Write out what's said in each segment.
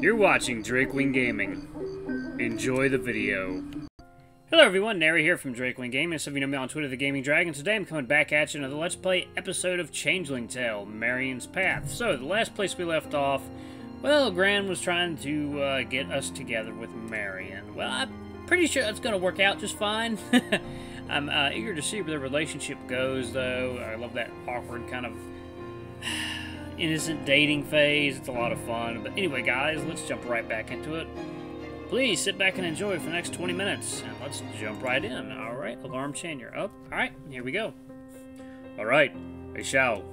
You're watching Drakewing Gaming. Enjoy the video. Hello everyone, Nary here from Drakewing Gaming. Some of you know me on Twitter, The Gaming Dragon. Today I'm coming back at you another Let's Play episode of Changeling Tale, Marion's Path. So, the last place we left off, well, Gran was trying to uh, get us together with Marion. Well, I'm pretty sure that's going to work out just fine. I'm uh, eager to see where the relationship goes, though. I love that awkward kind of innocent dating phase. It's a lot of fun. But anyway, guys, let's jump right back into it. Please sit back and enjoy for the next 20 minutes. And let's jump right in. All right, alarm chain, you're up. All right, here we go. All right, I shall.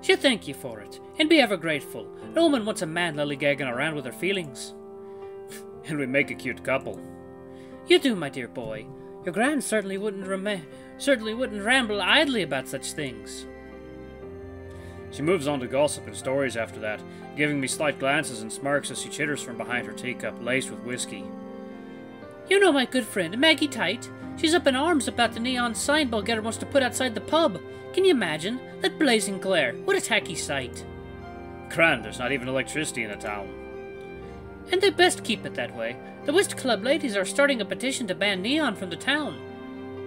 She'll thank you for it, and be ever grateful. No woman wants a man lollygagging around with her feelings. And we make a cute couple. You do, my dear boy. Your grand certainly wouldn't certainly wouldn't ramble idly about such things. She moves on to gossip and stories after that, giving me slight glances and smirks as she chitters from behind her teacup, laced with whiskey. You know my good friend, Maggie Tight. She's up in arms about the neon sign Bulgaria wants to put outside the pub. Can you imagine? That blazing glare. What a tacky sight. Gran, there's not even electricity in the town. And they best keep it that way. The Whist Club ladies are starting a petition to ban neon from the town.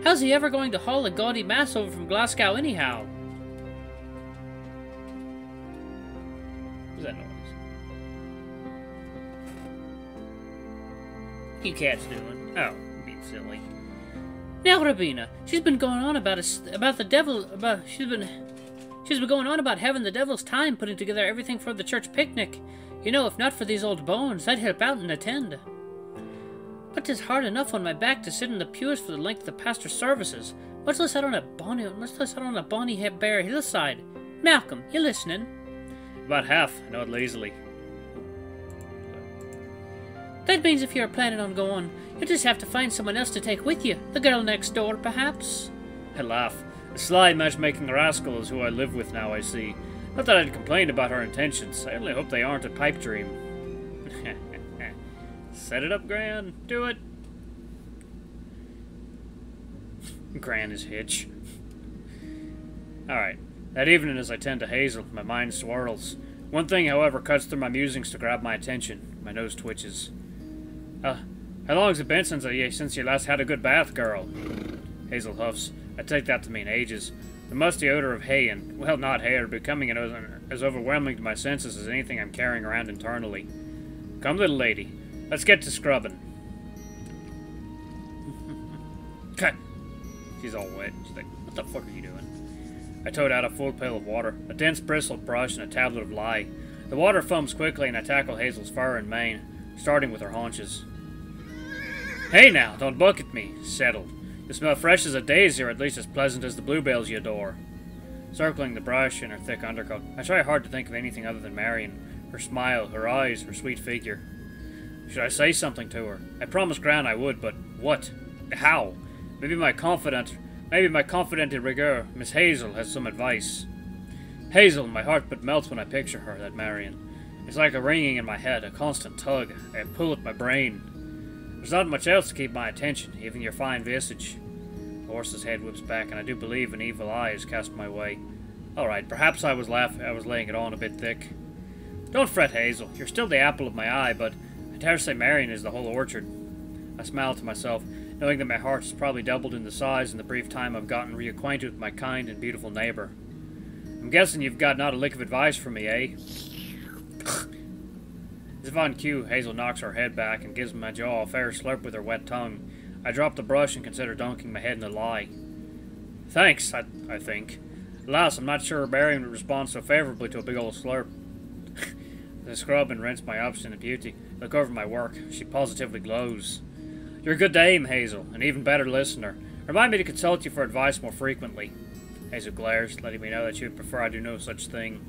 How's he ever going to haul a gaudy mass over from Glasgow anyhow? Oh, you cat's doing? Oh, being silly. Now, Rabina, she's been going on about us about the devil. About she's been she's been going on about having the devil's time putting together everything for the church picnic. You know, if not for these old bones, I'd help out and attend. But 'tis hard enough on my back to sit in the pews for the length of the pastor's services, much less out on a bonny, much less out on a bonny bare hillside. Malcolm, you listening? About half, I it lazily. That means if you're planning on going, you just have to find someone else to take with you. The girl next door, perhaps? I laugh. A sly matchmaking rascal is who I live with now, I see. Not that I'd complain about her intentions. I only hope they aren't a pipe dream. Set it up, Gran. Do it. Gran is Hitch. Alright. That evening, as I tend to Hazel, my mind swirls. One thing, however, cuts through my musings to grab my attention. My nose twitches. Uh, how long's it been since, uh, since you last had a good bath, girl? Hazel huffs. I take that to mean ages. The musty odor of hay and, well, not hay, hair, becoming as overwhelming to my senses as anything I'm carrying around internally. Come, little lady. Let's get to scrubbing. Cut. She's all wet. She's like, what the fuck are you doing? I tote out a full pail of water, a dense bristled brush, and a tablet of lye. The water foams quickly, and I tackle Hazel's fur and mane, starting with her haunches. Hey now, don't buck at me. Settled. You smell fresh as a daisy, or at least as pleasant as the bluebells you adore. Circling the brush in her thick undercoat, I try hard to think of anything other than Marion. Her smile, her eyes, her sweet figure. Should I say something to her? I promised Gran I would, but what? How? Maybe my confidant, maybe my confidant in rigueur, Miss Hazel, has some advice. Hazel, my heart but melts when I picture her, that Marion. It's like a ringing in my head, a constant tug, a pull at my brain. There's not much else to keep my attention, even your fine visage. The horse's head whips back, and I do believe an evil eye is cast my way. All right, perhaps I was laugh I was laying it on a bit thick. Don't fret, Hazel. You're still the apple of my eye, but I dare say Marion is the whole orchard. I smile to myself, knowing that my heart has probably doubled in the size in the brief time I've gotten reacquainted with my kind and beautiful neighbor. I'm guessing you've got not a lick of advice for me, eh? As if on cue, Hazel knocks her head back and gives my jaw a fair slurp with her wet tongue. I drop the brush and consider dunking my head in the lye. Thanks, I, I think. Alas, I'm not sure Marion would respond so favorably to a big old slurp. the scrub and rinse my obstinate beauty. Look over my work. She positively glows. You're a good dame, Hazel, an even better listener. Remind me to consult you for advice more frequently. Hazel glares, letting me know that she would prefer I do no such thing.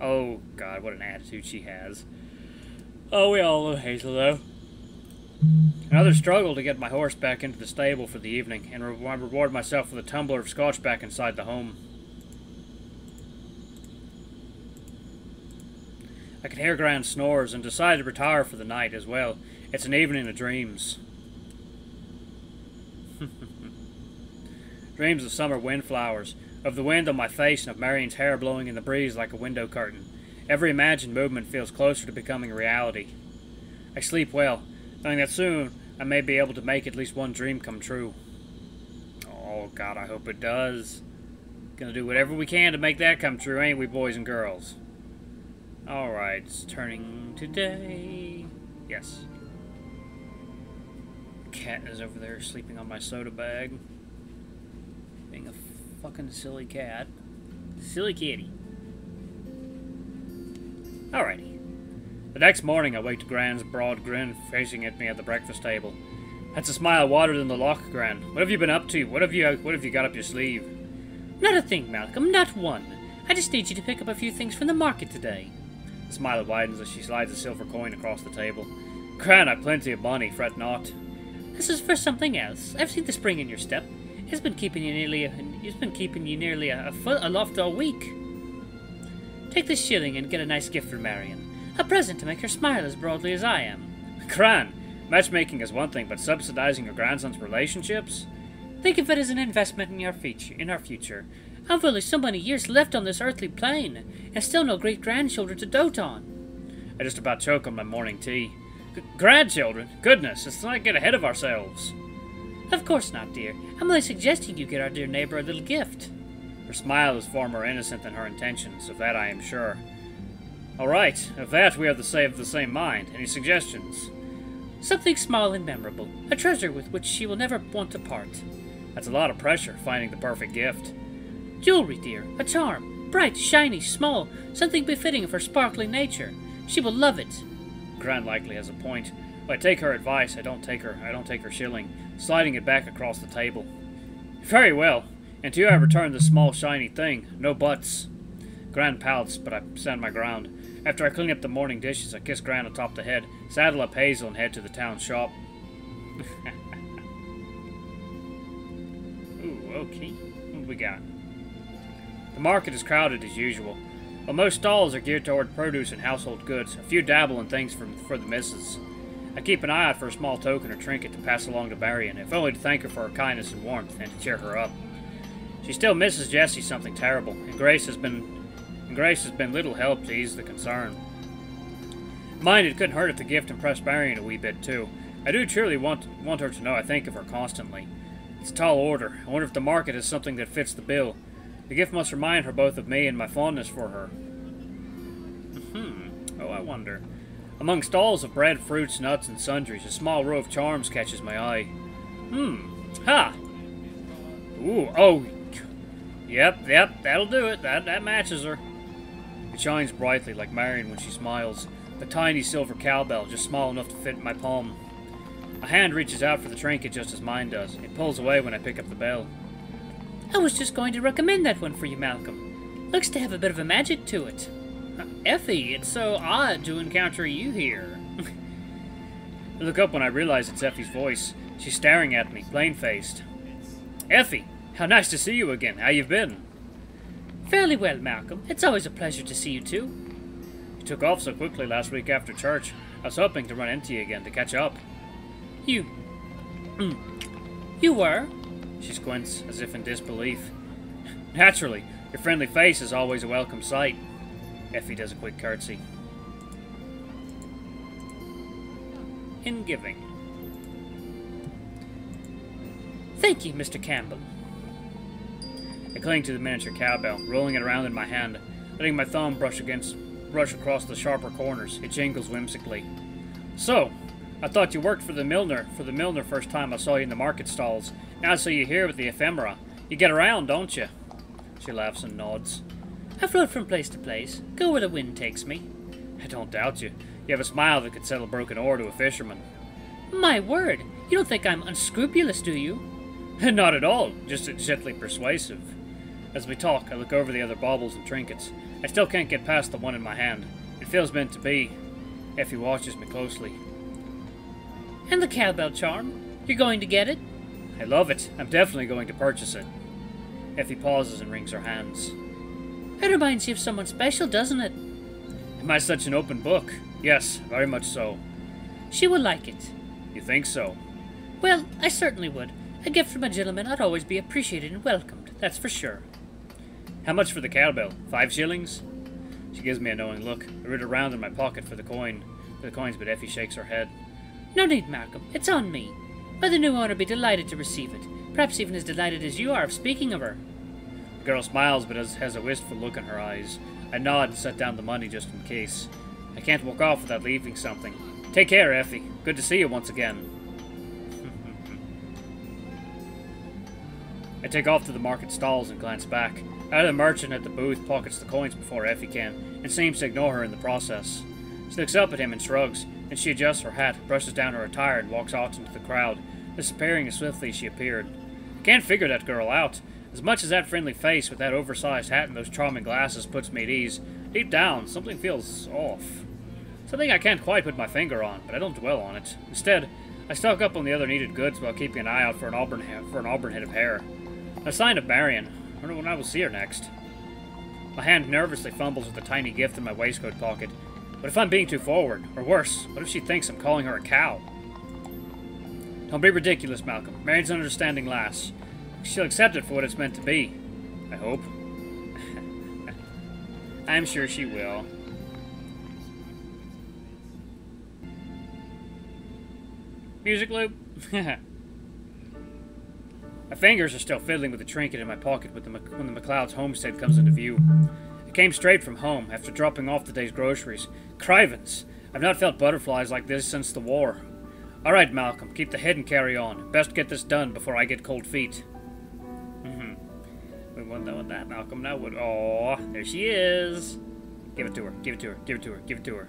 Oh, God, what an attitude she has. Oh, we all love Hazel, though. Another struggle to get my horse back into the stable for the evening, and re reward myself with a tumbler of scotch back inside the home. I could hear Gran snores and decided to retire for the night as well. It's an evening of dreams. dreams of summer windflowers, of the wind on my face and of Marion's hair blowing in the breeze like a window curtain. Every imagined movement feels closer to becoming reality. I sleep well, knowing that soon I may be able to make at least one dream come true. Oh, God, I hope it does. Gonna do whatever we can to make that come true, ain't we, boys and girls? Alright, it's turning today. Yes. Cat is over there sleeping on my soda bag. Being a fucking silly cat. Silly kitty. Alrighty. The next morning, I wake to Gran's broad grin facing at me at the breakfast table. That's a smile wider than the loch, Gran. What have you been up to? What have you What have you got up your sleeve? Not a thing, Malcolm. Not one. I just need you to pick up a few things from the market today. The smile widens as she slides a silver coin across the table. Gran, I've plenty of money. Fret not. This is for something else. I've seen the spring in your step. It's been keeping you nearly. A, it's been keeping you nearly a, a foot aloft all week. Take this shilling and get a nice gift for Marion. A present to make her smile as broadly as I am. Gran, matchmaking is one thing, but subsidizing your grandson's relationships? Think of it as an investment in your future. In our future, I've only so many years left on this earthly plane, and still no great grandchildren to dote on. I just about choke on my morning tea. G- grandchildren? Goodness, let's not get ahead of ourselves. Of course not, dear. I'm only suggesting you get our dear neighbor a little gift. Her smile is far more innocent than her intentions, of that I am sure. All right, of that we are the same of the same mind. Any suggestions? Something small and memorable, a treasure with which she will never want to part. That's a lot of pressure, finding the perfect gift. Jewelry, dear, a charm, bright, shiny, small, something befitting of her sparkling nature. She will love it. Gran likely has a point. If I take her advice, I don't take her. I don't take her shilling, sliding it back across the table. Very well. And to you I return the small shiny thing. No buts. Gran pouts, but I stand my ground. After I clean up the morning dishes, I kiss Gran atop the head, saddle up Hazel, and head to the town shop. Ooh, okay. What we got? The market is crowded as usual. While most stalls are geared toward produce and household goods, a few dabble in things for, for the missus. I keep an eye out for a small token or trinket to pass along to Marion, if only to thank her for her kindness and warmth, and to cheer her up. She still misses Jessie something terrible, and Grace has been and Grace has been little help to ease the concern. Mind, it couldn't hurt if the gift impressed Marion a wee bit too. I do truly want want her to know I think of her constantly. It's a tall order. I wonder if the market has something that fits the bill. The gift must remind her both of me and my fondness for her. Hmm. Oh, I wonder. Among stalls of bread, fruits, nuts, and sundries, a small row of charms catches my eye. Hmm. Ha! Ooh, oh. Yep, yep, that'll do it. That, that matches her. It shines brightly like Marion when she smiles. The tiny silver cowbell, just small enough to fit in my palm. A hand reaches out for the trinket just as mine does. It pulls away when I pick up the bell. I was just going to recommend that one for you, Malcolm. Looks to have a bit of a magic to it. Effie, it's so odd to encounter you here. I look up when I realize it's Effie's voice. She's staring at me, plain-faced. Effie, how nice to see you again. How you've been? Fairly well, Malcolm. It's always a pleasure to see you too. You took off so quickly last week after church. I was hoping to run into you again to catch up. You... Mm. You were? She squints, as if in disbelief. Naturally, your friendly face is always a welcome sight. Effie does a quick curtsy. In giving. Thank you, Mr. Campbell. I cling to the miniature cowbell, rolling it around in my hand, letting my thumb brush against brush across the sharper corners. It jingles whimsically. So, I thought you worked for the milliner for the milliner first time I saw you in the market stalls. Now I see you here with the ephemera. You get around, don't you? She laughs and nods. I float from place to place, go where the wind takes me. I don't doubt you. You have a smile that could sell a broken oar to a fisherman. My word! You don't think I'm unscrupulous, do you? Not at all, just gently persuasive. As we talk, I look over the other baubles and trinkets. I still can't get past the one in my hand. It feels meant to be. Effie watches me closely. And the cowbell charm? You're going to get it? I love it. I'm definitely going to purchase it. Effie pauses and wrings her hands. It reminds you of someone special, doesn't it? Am I such an open book? Yes, very much so. She will like it. You think so? Well, I certainly would. A gift from a gentleman ought always be appreciated and welcomed, that's for sure. How much for the cowbell? Five shillings? She gives me a knowing look. I root around in my pocket for the coin, for the coins, but Effie shakes her head. No need, Malcolm. It's on me. May the new owner be delighted to receive it. Perhaps even as delighted as you are of speaking of her. The girl smiles, but has, has a wistful look in her eyes. I nod and set down the money just in case. I can't walk off without leaving something. Take care, Effie. Good to see you once again. I take off to the market stalls and glance back. Either merchant at the booth pockets the coins before Effie can, and seems to ignore her in the process. She looks up at him and shrugs, and she adjusts her hat, brushes down her attire, and walks out into the crowd, disappearing as swiftly as she appeared. I can't figure that girl out. As much as that friendly face with that oversized hat and those charming glasses puts me at ease, deep down, something feels off. Something I can't quite put my finger on, but I don't dwell on it. Instead, I stock up on the other needed goods while keeping an eye out for an auburn, for an auburn head of hair. A sign of Marion. I wonder when I will see her next. My hand nervously fumbles with the tiny gift in my waistcoat pocket. What if I'm being too forward? Or worse, what if she thinks I'm calling her a cow? Don't be ridiculous, Malcolm. Marion's an understanding lass. She'll accept it for what it's meant to be. I hope. I'm sure she will. Music loop? My fingers are still fiddling with the trinket in my pocket when the, when the McLeod's homestead comes into view. It came straight from home after dropping off the day's groceries. Crivens! I've not felt butterflies like this since the war. All right, Malcolm, keep the head and carry on. Best get this done before I get cold feet. Mm-hmm. We won't that, Malcolm. Now would. Oh, there she is. Give it to her. Give it to her. Give it to her. Give it to her.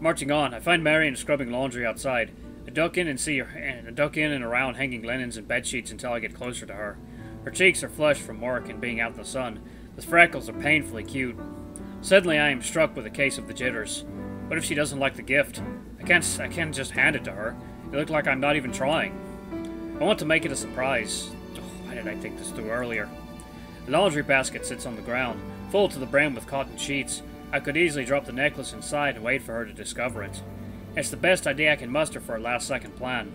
Marching on, I find Marion scrubbing laundry outside. I duck in and see her, and I duck in and around hanging linens and bed sheets until I get closer to her. Her cheeks are flushed from work and being out in the sun. The freckles are painfully cute. Suddenly, I am struck with a case of the jitters. What if she doesn't like the gift? I can't. I can't just hand it to her. It looked like I'm not even trying. I want to make it a surprise. Oh, why did I think this through earlier? The laundry basket sits on the ground, full to the brim with cotton sheets. I could easily drop the necklace inside and wait for her to discover it. It's the best idea I can muster for a last second plan.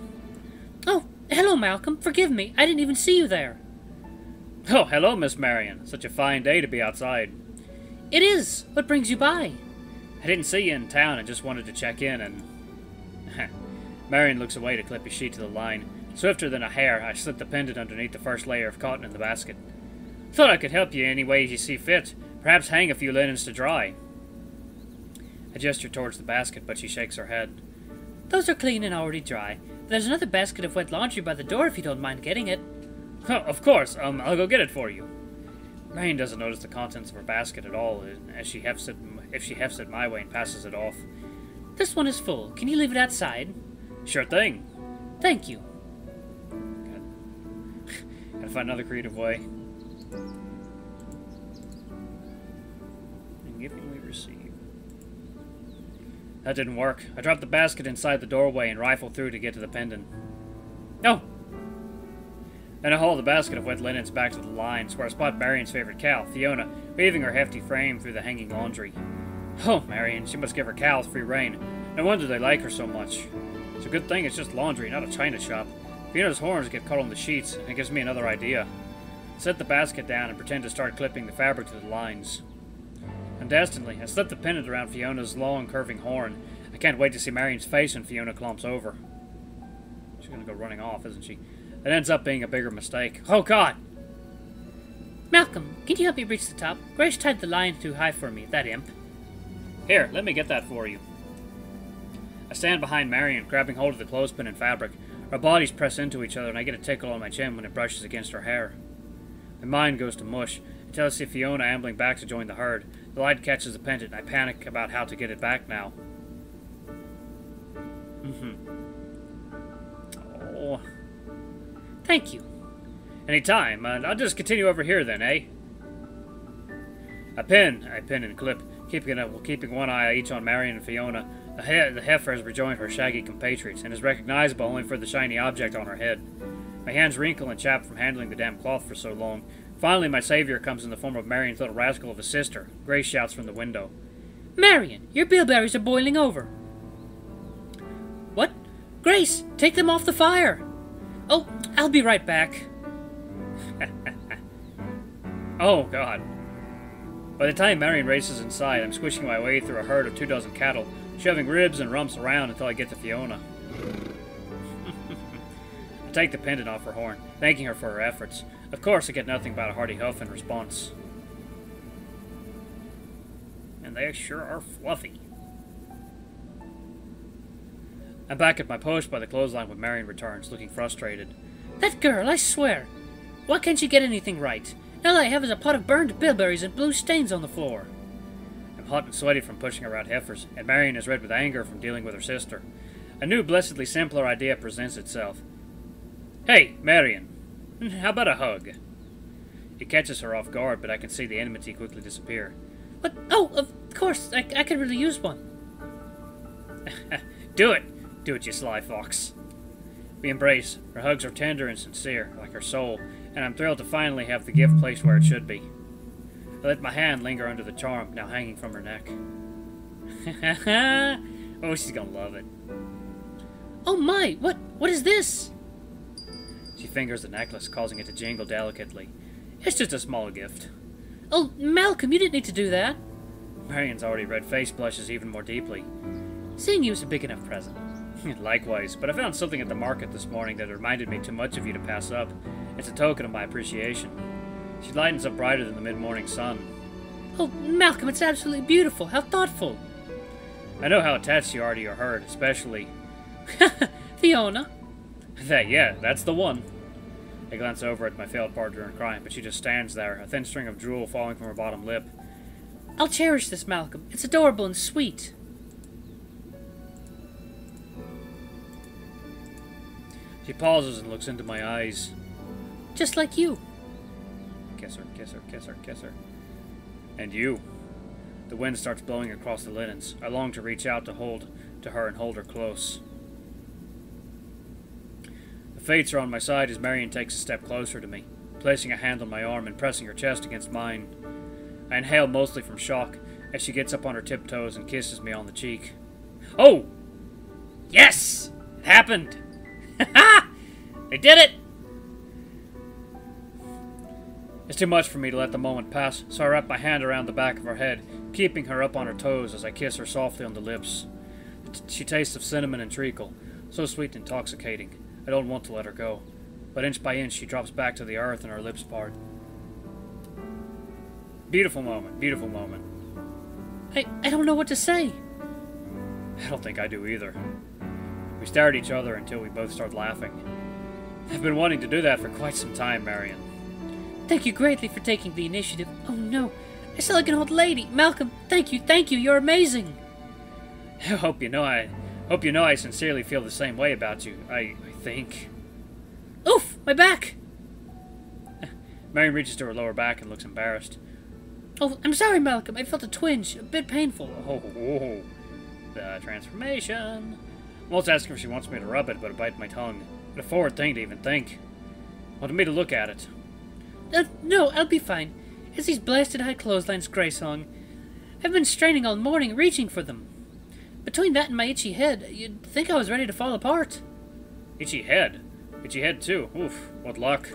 Oh, hello, Malcolm. Forgive me. I didn't even see you there. Oh, hello, Miss Marion. Such a fine day to be outside. It is. What brings you by? I didn't see you in town and just wanted to check in and. Marion looks away to clip a sheet to the line. Swifter than a hare, I slip the pendant underneath the first layer of cotton in the basket. Thought I could help you any way you see fit. Perhaps hang a few linens to dry. I gesture towards the basket, but she shakes her head. Those are clean and already dry. There's another basket of wet laundry by the door if you don't mind getting it. Of course. Um, I'll go get it for you. Marion doesn't notice the contents of her basket at all, as she hefts it, if she hefts it my way and passes it off. This one is full. Can you leave it outside? Sure thing. Thank you. Gotta find another creative way. And giving we receive. That didn't work. I dropped the basket inside the doorway and rifled through to get to the pendant. No! Then I haul the basket of wet linens back to the lines, where I spot Marion's favorite cow, Fiona, weaving her hefty frame through the hanging laundry. Oh, Marion, she must give her cows free rein. No wonder they like her so much. It's a good thing it's just laundry, not a china shop. Fiona's horns get caught on the sheets, and it gives me another idea. Set the basket down and pretend to start clipping the fabric to the lines. Undestinedly, I slip the pendant around Fiona's long, curving horn. I can't wait to see Marion's face when Fiona clumps over. She's gonna go running off, isn't she? It ends up being a bigger mistake. Oh, God! Malcolm, can you help me reach the top? Grace tied the line too high for me, that imp. Here, let me get that for you. I stand behind Marion, grabbing hold of the clothespin and fabric. Our bodies press into each other, and I get a tickle on my chin when it brushes against her hair. My mind goes to mush until I see Fiona ambling back to join the herd. The light catches the pendant, and I panic about how to get it back now. Mm-hmm. Oh. Thank you. Anytime. Uh, I'll just continue over here then, eh? I pin, I pin and clip, keeping a, keeping one eye each on Marion and Fiona. The, he the heifer has rejoined her shaggy compatriots and is recognizable only for the shiny object on her head. My hands wrinkle and chap from handling the damn cloth for so long. Finally, my savior comes in the form of Marion's little rascal of a sister. Grace shouts from the window. Marion, your bilberries are boiling over. What? Grace, take them off the fire. Oh, I'll be right back. oh, God. By the time Marion races inside, I'm squishing my way through a herd of two dozen cattle, shoving ribs and rumps around until I get to Fiona. Take the pendant off her horn, thanking her for her efforts. Of course, I get nothing but a hearty huff in response. And they sure are fluffy. I'm back at my post by the clothesline when Marion returns, looking frustrated. That girl, I swear. Why can't she get anything right? All I have is a pot of burned bilberries and blue stains on the floor. I'm hot and sweaty from pushing around heifers, and Marion is red with anger from dealing with her sister. A new, blessedly simpler idea presents itself. Hey, Marion, how about a hug? It catches her off guard, but I can see the enmity quickly disappear. What? Oh, of course, I, I could really use one. Do it! Do it, you sly fox. We embrace. Her hugs are tender and sincere, like her soul, and I'm thrilled to finally have the gift placed where it should be. I let my hand linger under the charm, now hanging from her neck. oh, she's gonna love it. Oh my, what what is this? She fingers the necklace, causing it to jingle delicately. It's just a small gift. Oh, Malcolm, you didn't need to do that. Marion's already red face blushes even more deeply. Seeing you is a big enough present. Likewise, but I found something at the market this morning that reminded me too much of you to pass up. It's a token of my appreciation. She lightens up brighter than the mid-morning sun. Oh, Malcolm, it's absolutely beautiful. How thoughtful. I know how attached you are to your herd, especially... Fiona. That, yeah, that's the one. I glance over at my failed partner in crime, but she just stands there, a thin string of drool falling from her bottom lip. I'll cherish this, Malcolm. It's adorable and sweet. She pauses and looks into my eyes. Just like you. Kiss her, kiss her, kiss her, kiss her. And you. The wind starts blowing across the linens. I long to reach out to hold to her and hold her close. Fates are on my side as Marion takes a step closer to me, placing a hand on my arm and pressing her chest against mine. I inhale mostly from shock as she gets up on her tiptoes and kisses me on the cheek. Oh! Yes! It happened! Ha They did it! It's too much for me to let the moment pass, so I wrap my hand around the back of her head, keeping her up on her toes as I kiss her softly on the lips. She tastes of cinnamon and treacle, so sweet and intoxicating. I don't want to let her go, but inch by inch she drops back to the earth and her lips part. Beautiful moment, beautiful moment. I, I don't know what to say. I don't think I do either. We stare at each other until we both start laughing. I've been wanting to do that for quite some time, Marion. Thank you greatly for taking the initiative. Oh no, I sound like an old lady. Malcolm, thank you, thank you, you're amazing. I hope you know I hope you know I sincerely feel the same way about you. I, I think. Oof, my back! Marion reaches to her lower back and looks embarrassed. Oh, I'm sorry, Malcolm. I felt a twinge, a bit painful. Oh, oh, the transformation. I'm almost asking if she wants me to rub it, but I bite my tongue. What a forward thing to even think. Wanted me to look at it. Uh, no, I'll be fine. It's these blasted high clotheslines, Greysong. I've been straining all morning, reaching for them. Between that and my itchy head, you'd think I was ready to fall apart. Itchy head? Itchy head, too. Oof, what luck.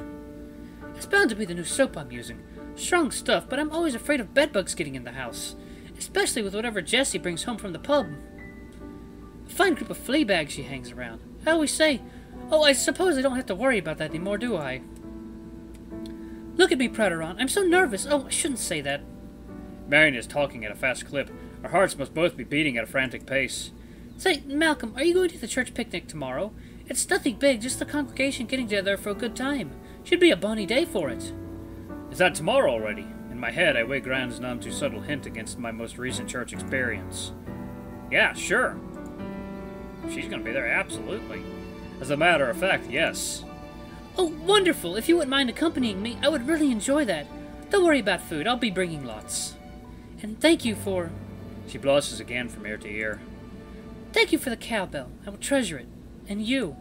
It's bound to be the new soap I'm using. Strong stuff, but I'm always afraid of bedbugs getting in the house. Especially with whatever Jessie brings home from the pub. A fine group of flea bags she hangs around. I always say, oh, I suppose I don't have to worry about that anymore, do I? Look at me, Prateron. I'm so nervous. Oh, I shouldn't say that. Marion is talking at a fast clip. Our hearts must both be beating at a frantic pace. Say, Malcolm, are you going to the church picnic tomorrow? It's nothing big, just the congregation getting together for a good time. Should be a bonny day for it. Is that tomorrow already? In my head, I weigh Gran's none too subtle hint against my most recent church experience. Yeah, sure. She's gonna be there, absolutely. As a matter of fact, yes. Oh, wonderful! If you wouldn't mind accompanying me, I would really enjoy that. Don't worry about food, I'll be bringing lots. And thank you for. She blushes again from ear to ear. Thank you for the cowbell. I will treasure it. And you.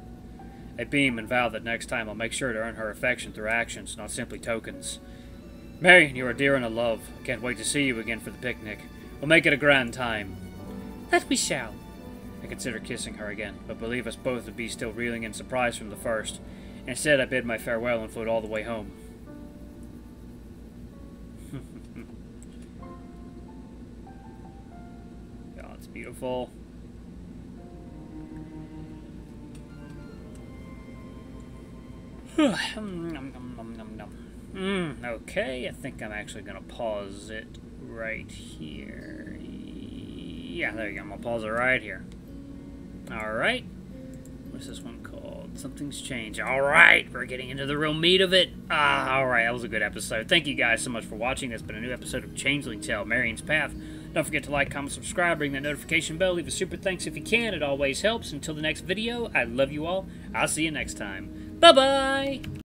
I beam and vow that next time I'll make sure to earn her affection through actions, not simply tokens. Marion, you are dear and a love. I can't wait to see you again for the picnic. We'll make it a grand time. That we shall. I consider kissing her again, but believe us both to be still reeling in surprise from the first. Instead, I bid my farewell and float all the way home. Beautiful. mm, okay, I think I'm actually going to pause it right here. Yeah, there you go. I'm going to pause it right here. Alright. What's this one called? Something's changed. Alright, we're getting into the real meat of it. Ah, alright, that was a good episode. Thank you guys so much for watching. That's been a new episode of Changeling Tale, Marion's Path. Don't forget to like, comment, subscribe, ring that notification bell, leave a super thanks if you can. It always helps. Until the next video, I love you all. I'll see you next time. Bye-bye!